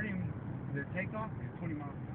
starting the takeoff is 20 miles.